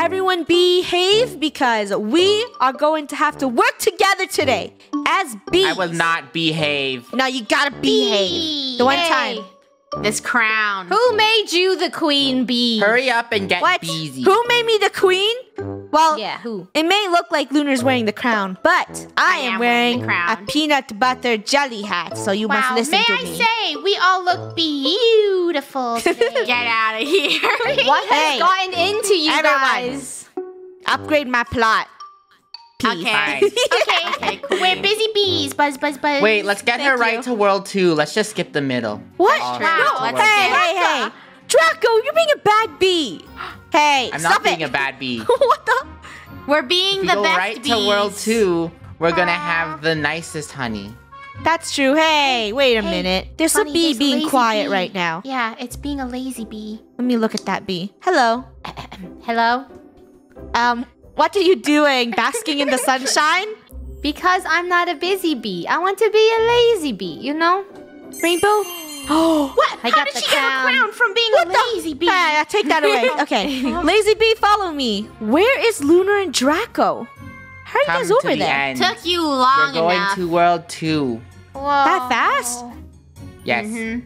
everyone behave because we are going to have to work together today as bees. I will not behave. No, you gotta behave. The one Hey, time. This crown. Who made you the queen bee? Hurry up and get What? busy. Who made me the queen? Well, Yeah, who? it may look like Lunar's wearing the crown, but I, I am am wearing wearing a peanut butter jelly hat, so you must Wow, listen may to I me. say, we all look beautiful today. Get out of here. What has Hey. gotten into you Everyone. guys? Upgrade my plot. Peace. Okay. Okay. Okay, cool. We're busy bees. Buzz, buzz, buzz. Wait, let's get her right you. to world two. Let's just skip the middle. What? All true. right, No, to Hey, hey, hey. Draco, you're being a bad bee. Hey, I'm stop not being it. a bad bee. what the? We're being If we the go best right bees. to world two, we're gonna have the nicest honey. That's true. Hey, wait a Hey, minute. There's honey, a bee there's being lazy quiet bee. right now. Yeah, it's being a lazy bee. Let me look at that bee. Hello. Hello? Um, what are you doing? Basking in the sunshine? Because I'm not a busy bee. I want to be a lazy bee, you know? Rainbow? Oh, What? I How got did the she get crown. a crown from being What a the- lazy bee? Hey, take that away. Okay. Lazy bee, follow me. Where is Lunar and Draco? How are you Come guys over the there? end. Took you long We're long going enough. to world two. Whoa. That fast? Yes. Mhm.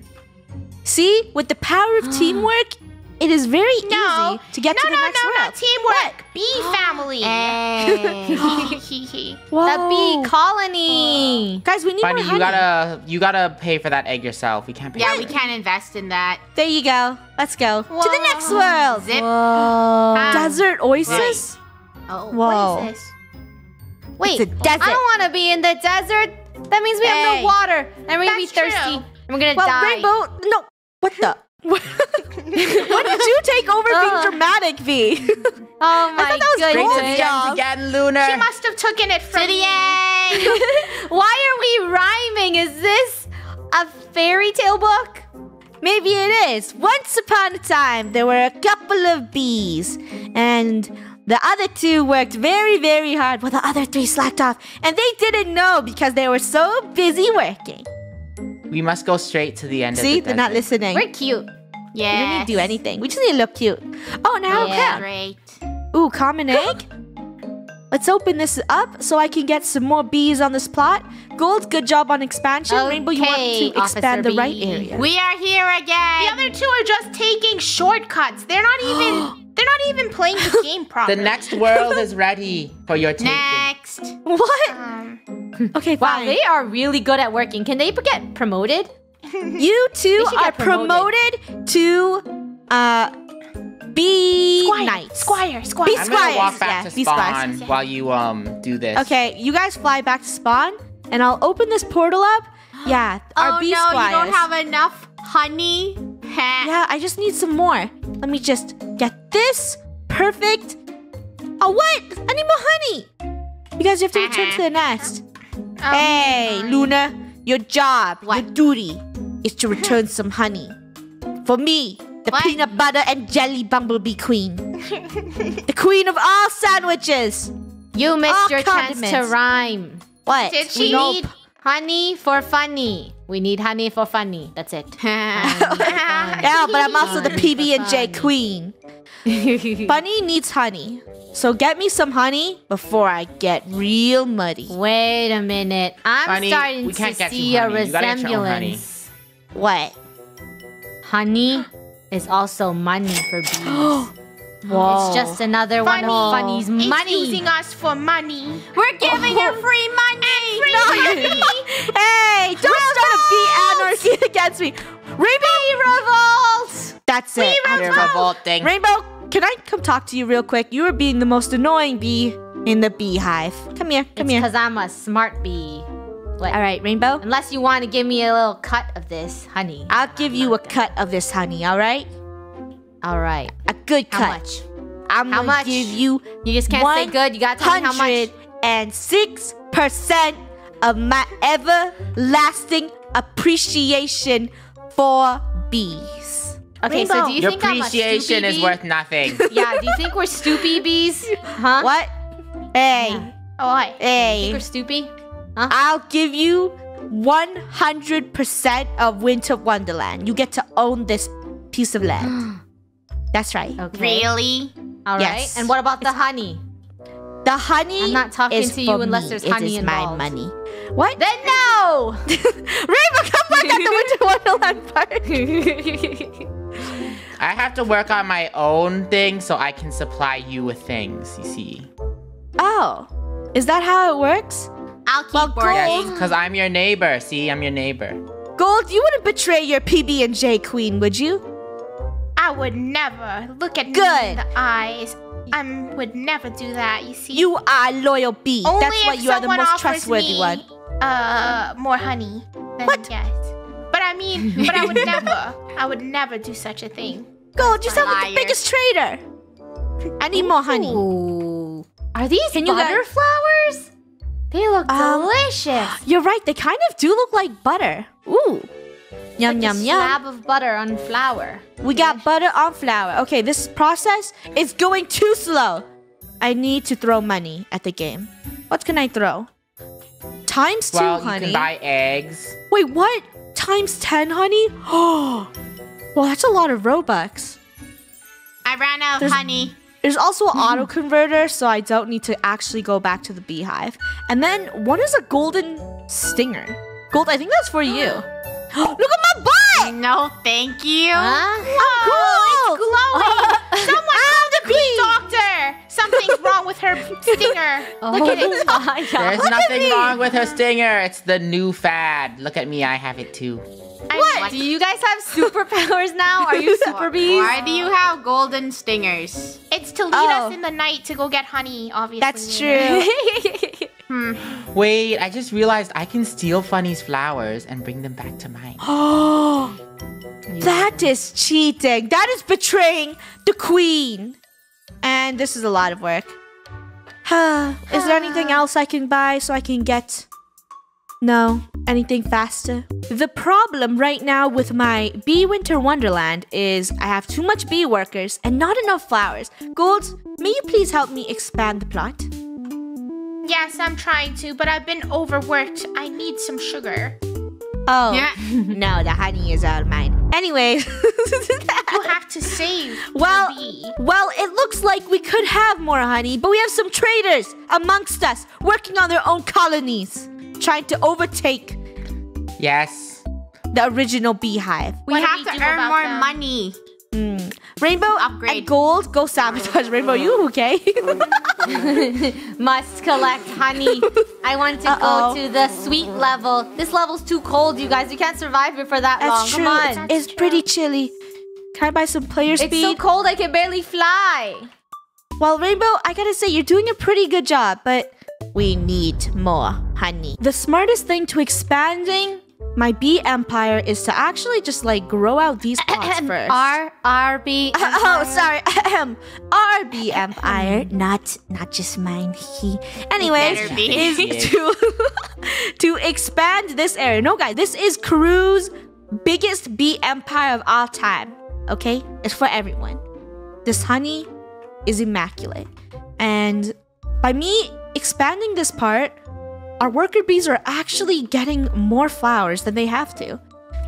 See, with the power of teamwork, it is very No. easy to get no, to the no, next no, world. not teamwork. Bee family. Hey. The bee colony. Guys, we need Bunny, more you gotta you gotta pay for that egg yourself. We can't pay. yeah, for we it. can't invest in that. There you go. Let's go to the next world. Zip. Whoa. Ah. Desert oasis? Oh, Whoa. what is this? Wait, It's a desert. I don't want to be in the desert. That means we have no water. And we're going to be That's true. thirsty. And we're going to Well, die. Rainbow, no. What the? When did you take over being Uh. dramatic, V? Oh my thought that was Straight to gold. the goodness. end again, Lunar. She must have taken it from To the me. end. Why are we rhyming? Is this a fairy tale book? Maybe it is. Once upon a time, there were a couple of bees, and the other two worked very, very hard while the other three slacked off, and they didn't know because they were so busy working. We must go straight to the end. See, of the they're not listening. We're cute. Yeah. We don't need to do anything. We just need to look cute. Oh, now Yeah. yeah. Great. Ooh, common egg. Let's open this up so I can get some more bees on this plot. Gold, good job on expansion. Rainbow, you want Okay, to expand Officer the right area. We are here again. The other two are just taking shortcuts. They're not even. they're not even playing the game properly. The next world is ready for your taking. Next. What? Um, Okay, Wow, fine. they are really good at working. Can they get promoted? You two are get promoted. promoted to uh bee Squire, knights. Squire, Squire. Be I'm gonna walk back yeah, to be spawn squires. while you um do this. Okay, you guys fly back to spawn, and I'll open this portal up. Yeah, our oh bee no, squires. you don't have enough honey. Yeah, I just need some more. Let me just get this. Perfect. Oh, what? I need more honey. You guys have to return to the nest. Um, Hey, Luna, your job, your duty is to return some honey. For me, the What? peanut butter and jelly bumblebee queen. the queen of all sandwiches. You missed All your chance to condiments. rhyme. What? Did she? We need honey for funny. We need honey for funny. That's it. Yeah, but I'm also the PB and J queen. Bunny needs honey. So get me some honey before I get real muddy. Wait a minute. I'm Honey, starting we can't to get you see a honey. You gotta get your own honey. resemblance. What? Honey is also money for bees. Whoa. It's just another one of Funny. Funneh's It's money. using us for money. We're giving her free money. hey, don't start a bee anarchy against me. Rainbow revolt. That's it. You're revolting. Rainbow, can I come talk to you real quick? You are being the most annoying bee in the beehive. Come here, come It's here. because I'm a smart bee. What? All right, Rainbow. Unless you want to give me a little cut of this honey. I'll give you a cut of this honey. All right, All right. a good How cut. How much? I'm How gonna much? give you You just can't say good. You got to tell me how much. and six percent of my everlasting appreciation for bees. Okay, so do you Your think I'm a appreciation is worth nothing. Yeah, do you think we're stoopy bees? Huh? What? Hey, Oh, what? You think we're hey. stoopy? I'll give you 100% of Winter Wonderland. You get to own this piece of land. That's right. Okay. Really? All right. Yes. And what about the honey? The honey. I'm not talking is to you unless me. there's It honey is my involved. money. What? Then no. Rainbow, come work at the Winter Wonderland Park. I have to work on my own thing so I can supply you with things, you see. Oh, is that how it works? I'll keep Well, working. gold- because I'm your neighbor. See, I'm your neighbor. Gold, you wouldn't betray your PB and J queen, would you? I would never look at me in the eyes. I would never do that. You see, You are a loyal bee. only That's why you are the most trustworthy me, one. Uh, more honey. Then What? Yes. But I mean, but I would never. I would never do such a thing. Gold, you sound like the biggest traitor. I need more honey. Are these Can you guys- butter flowers? They look Um, delicious. You're right. They kind of do look like butter. Ooh. Yum, like yum, a yum. slab of butter on flour. We got butter on flour. Okay, this process is going too slow. I need to throw money at the game. What can I throw? Times two, Well, you can buy eggs. Wait, what? Times 10, honey? Oh, well, that's a lot of Robux. I ran out of There's- honey. There's also an auto converter, so I don't need to actually go back to the beehive. And then, what is a golden stinger? Gold, I think that's for you. Look at my butt! No, thank you. Huh? Oh, cool! Glowing. Someone call the bee doctor. Something's wrong with her stinger. Look at it. Oh my god. There's nothing wrong with her stinger. It's the new fad. Look at me, I have it too. What? Do you guys have superpowers now? Are you super bees? Why do you have golden stingers? It's to lead Oh. us in the night to go get honey, obviously. That's true. Hmm. Wait, I just realized I can steal Funneh's flowers and bring them back to mine. Oh, that is cheating. That is betraying the queen. And this is a lot of work. is there anything else I can buy so I can get. No, anything faster? The problem right now with my Bee Winter Wonderland is I have too much bee workers and not enough flowers. Gold, may you please help me expand the plot? Yes, I'm trying to, but I've been overworked. I need some sugar. Oh, Yeah. no, the honey is all mine. Anyways. You have to save Well, well, it looks like we could have more honey, but we have some traitors amongst us working on their own colonies, trying to overtake Yes. the original beehive. We What have we to earn more them? money. Rainbow Upgrade. and gold go sabotage. Rainbow, you oh. okay? Oh, Must collect honey. I want to Uh-oh. go to the sweet level. This level's too cold, you guys. You can't survive here for that long. True. Come It's, on. it's pretty chilly. Can I buy some player It's speed? It's so cold I can barely fly. Well, Rainbow, I gotta say, you're doing a pretty good job, but we need more honey. The smartest thing to expanding my bee empire is to actually just like grow out these plots first. R R B. oh, sorry. Our bee empire, not not just mine. He. Anyways, is to to expand this area. No, guys, this is Krew's biggest bee empire of all time. Okay, it's for everyone. This honey is immaculate, and by me expanding this part, our worker bees are actually getting more flowers than they have to.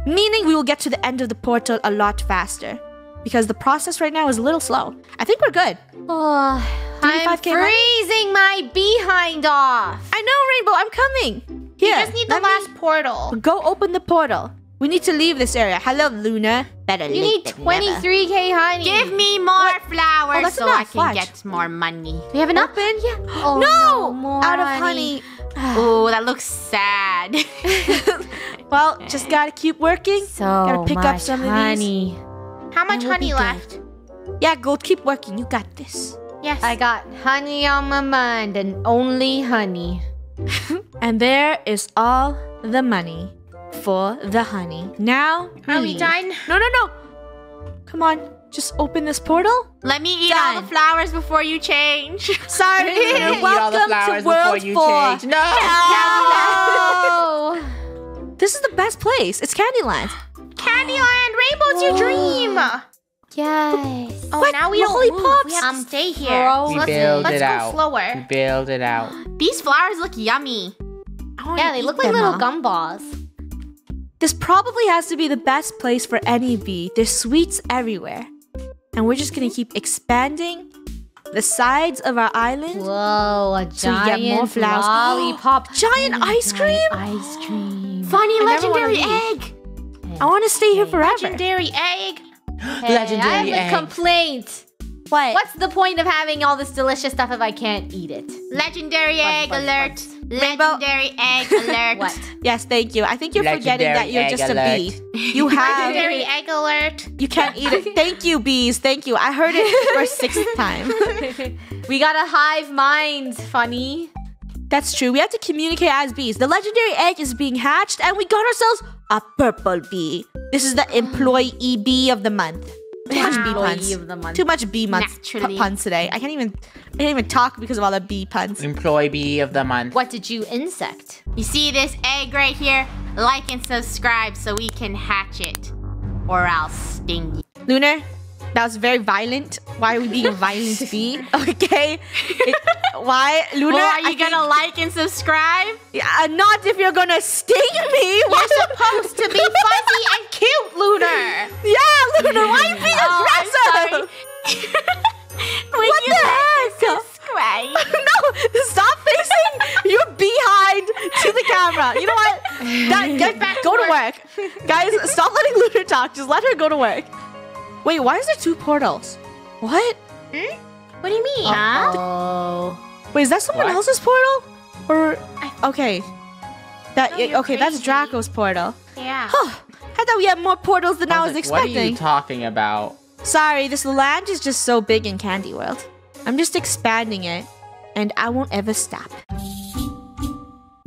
Meaning we will get to the end of the portal a lot faster. Because the process right now is a little slow. I think we're good. Oh, I'm 35K money? freezing my behind off. I know, Rainbow, I'm coming. You Here, just need the last portal. Go open the portal. We need to leave this area. Hello, Luna. Better leave. You late need than never. 23k honey. Give me more Oh, flowers that's so I can Watch. get more money. Do you have enough? Open. Yeah. Oh, no, more out of honey. Oh, that looks sad. Well, just gotta keep working. So Gotta pick up much some of these. honey. How much honey be good. left? Yeah, Gold, keep working. You got this. Yes. I got honey on my mind and only honey. And there is all the money for the honey. Now, Are we done? No, no, no. Come on, just open this portal. Let me eat all the flowers before you change. Sorry, Eat all the welcome flowers to before World you 4. change. No! Oh. This is the best place. It's Candyland. Candyland, Rainbow's your dream. yes. Oh, What? now we don't Lollipops? move. We have I'm to stay here. frozen. We let's build let's it go out. We slower. build it out. These flowers look yummy. Yeah, they look like them little all. gumballs. This probably has to be the best place for any bee. There's sweets everywhere. And we're just gonna keep expanding the sides of our island. Whoa, a So we get more flowers. lollipop. Giant ice cream? Ice cream. Funny I legendary leave. egg. I want to stay here forever. Legendary egg. Hey, Legendary I have egg. a complaint. What? What's the point of having all this delicious stuff if I can't eat it? Legendary Buzz, egg buzz, alert. Legendary egg alert. What? Yes, thank you. I think you're forgetting that you're egg just a bee. You have. Legendary egg alert. You can't eat it. Thank you, bees. Thank you. I heard it for a sixth time. We got a hive mind, funny. That's true. We have to communicate as bees. The legendary egg is being hatched, and we got ourselves a purple bee. This is the employee bee of the month. Too much bee puns. of the month. Too much bee months, Naturally. puns today. I can't even. I can't even talk because of all the bee puns. Employee bee of the month. What did you insect? You see this egg right here? Like and subscribe so we can hatch it. Or I'll sting you. Lunar, that was very violent. Why are we being a violent bee? Okay. It- why, Lunar? Well, are I you gonna like and subscribe? think- uh, not if you're gonna sting me. You're supposed to be fuzzy and cute, Lunar. Yeah, Lunar. Why are you being Oh, I'm aggressive? When What you the like heck? and subscribe. no, stop facing your behind to the camera. You know what? That, get back. Go to work, guys. Stop letting Lunar talk. Just let her go to work. Wait, why is there two portals? What? Hmm? What do you mean? Huh? Oh. Wait, is that someone What? else's portal? Or okay, that No, you're okay? That's. Draco's portal. Yeah. Huh. I thought we had more portals than I was, like, What are you talking about? Sorry, this land is just so big in Candy World. I'm just expanding it, and I won't ever stop.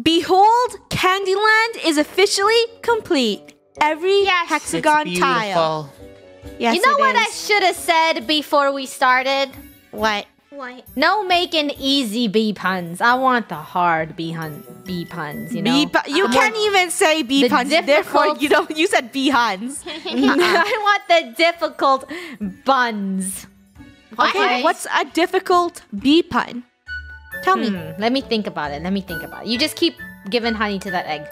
Behold, Candyland is officially complete. Every Yes. It's hexagon tile. beautiful. Yes, you know it what I should have said before we started? What? What? No making easy bee puns. I want the hard bee hun bee puns, you know? Bee pu- you I can't want- even say bee the puns. Therefore, you don't. You said bee huns. I want the difficult buns. Okay, what's a difficult bee pun? Tell me. Hmm, let me think about it. Let me think about it. You just keep giving honey to that egg.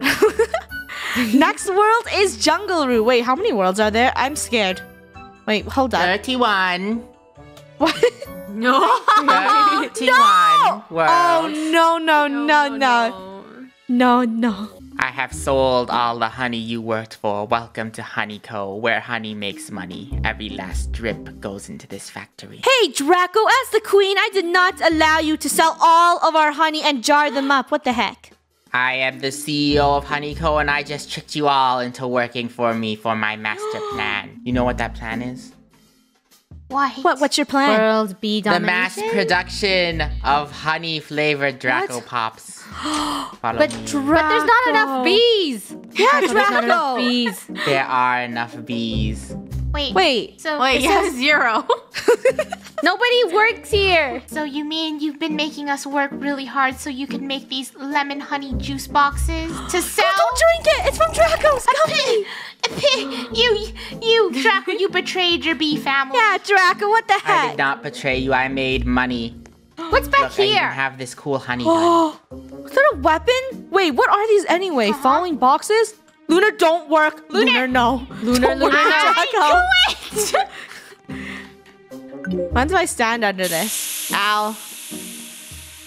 Next world is Jungle Roo. Wait, how many worlds are there? I'm scared. Wait, hold on. 31. What? No. 31 world. Oh no no no no no no. I have sold all the honey you worked for. Welcome to Honeyco, where honey makes money. Every last drip goes into this factory. Hey Draco, as the queen, I did not allow you to sell all of our honey and jar them up. What the heck? I am the CEO of Honeyco, and I just tricked you all into working for me for my master plan. You know what that plan is? What? What? What's your plan? World bee The mass production of honey flavored Draco Pops. Follow But, me. but there's not enough bees. Yeah, There's not enough Draco. bees. There are enough bees. Wait. Wait. So, Wait, you have zero. Nobody works here. so you mean you've been making us work really hard so you can make these lemon honey juice boxes to sell? Oh, don't drink it. It's from Draco's company. you, you, Draco, you betrayed your bee family. Yeah, Draco. What the heck? I did not betray you. I made money. What's back Look, I even have this cool honey gun. Oh, is that a weapon? Wait, what are these anyway? Uh-huh. Falling boxes? Lunar, don't work. Lunar, no. Lunar, Lunar, I Draco. When do I stand under this? Ow.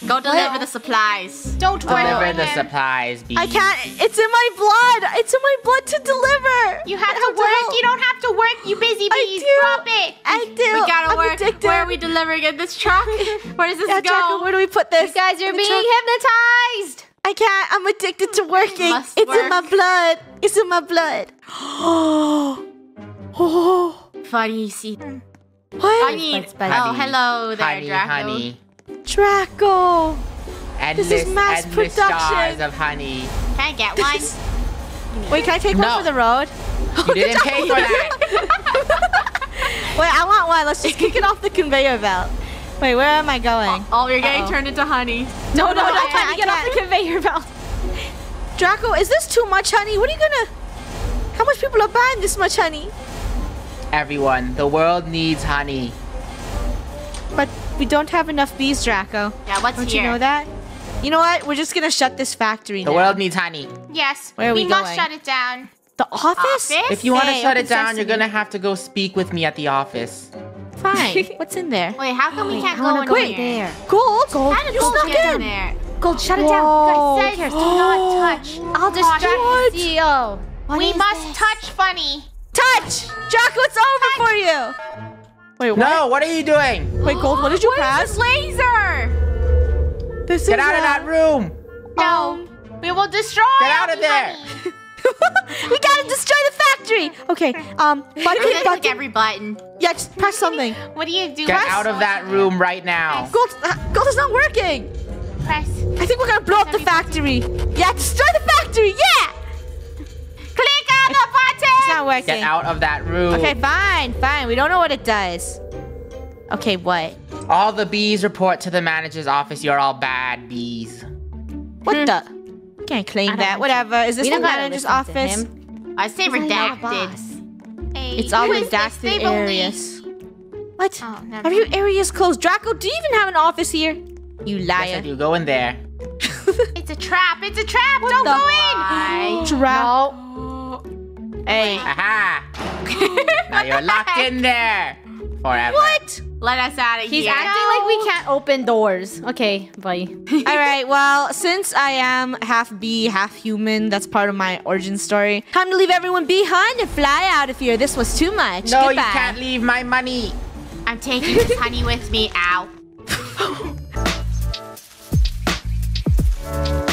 Go deliver the supplies. Don't work Deliver for the supplies, bees. I can't. It's in my blood. It's in my blood to deliver. You have to work. help. You don't have to work. You busy I bees. Drop it. I do. We gotta I'm work. addicted. Where are we delivering it? This truck? Where does this Yeah, go? Draco, where do we put this? Guys, You guys are being truck? hypnotized. I can't. I'm addicted to working. Must it's in my blood. It's in my blood. Oh. Oh. Funny, you see. Hmm. What? I need. Buds, buds. Oh, Honey, hello there, honey, Draco. honey. Draco. Endless, is mass endless production. jars of honey. Can I get one? Wait, can I take No. one for the road? You didn't pay for that. Wait, I want one. Let's just kick it off the conveyor belt. Wait, where am I going? Oh, oh you're getting Uh-oh. turned into honey. No, no, no, no, I I'm trying can't, to get off the conveyor belt. Draco, is this too much honey? What are you gonna... How much people are buying this much honey? Everyone, the world needs honey. But we don't have enough bees, Draco. Yeah, what's Don't here? you know that? You know what? We're just gonna shut this factory The now. world needs honey. Yes. Where are we must going? shut it down. The office? Office? If you want to Hey, shut it down, sesame. you're gonna have to go speak with me at the office. Fine. What's in there? Wait, how come we can't I wanna go in go in there. Gold. Gold. How did you gold snuck get in in. there? Gold, shut it down. Guys, says do not touch. I'll distract What? the CEO. What we must this? touch Funny. Touch. Draco, it's over for you. Wait, what? No, what are you doing? Wait, Gold, what did you What is pass? this laser? This Get is, out of uh, that room! No, we will destroy. Get out of there! we gotta destroy the factory. Okay, um, I'm button, click button. every button. Yeah, just press something. What do you do? Get Press? out of that room right now. Gold, uh, gold is not working. Press. I think we're gonna blow up the factory. Yeah, destroy the factory. Yeah. Click on the button. It's not working. Get out of that room. Okay, fine, fine. We don't know what it does. Okay, what? All the bees report to the manager's office. You're all bad bees. What hmm. the? Can't claim that. Whatever. Is this We the manager's office? I say He's not the redacted. Hey, It's all who is this? redacted areas. What? Oh, never Have your areas closed? Draco, do you even have an office here? You Yes, I liar. do. Go in there. It's a trap. It's a trap. Don't the- go in. Trap. Hey. Aha! now you're locked in there forever. What? Let us out of He's here. He's acting like we can't open doors. Okay, bye. All right. Well, since I am half bee, half human, that's part of my origin story. Time to leave everyone behind and fly out of here. This was too much. No, Goodbye. you can't leave my money. I'm taking this honey with me. Ow. Thank you.